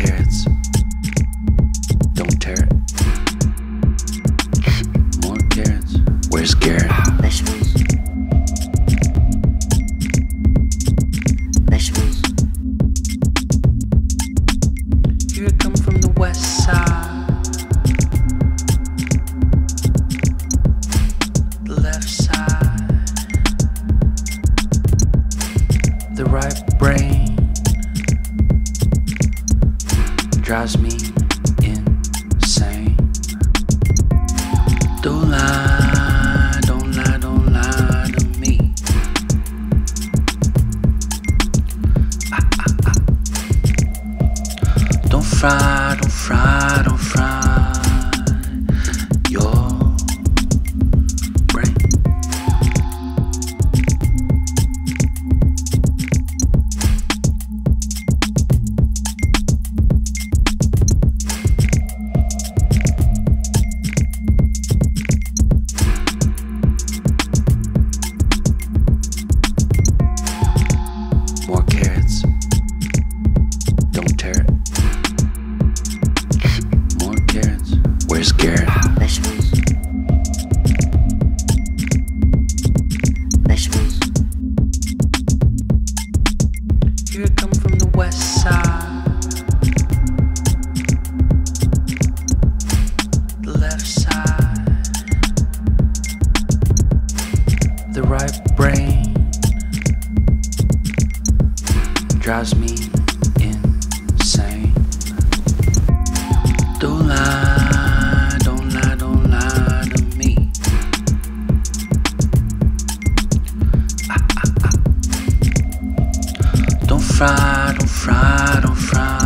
Carrots. Don't tear it. More carrots. Where's Garrett? Vegetables. Vegetables. Here I come from the west side. The left side. The right brain. Drives me insane. Don't lie, don't lie, don't lie to me. Ah, ah, ah. Don't fry, don't fry, don't fry More carrots. Don't tear it. More carrots. Where's Garrett? Vegetables. Vegetables. Here I come from the west side. The left side. The right brain drives me insane. Don't lie, don't lie, don't lie to me. Ah, ah, ah. Don't fry, don't fry, don't fry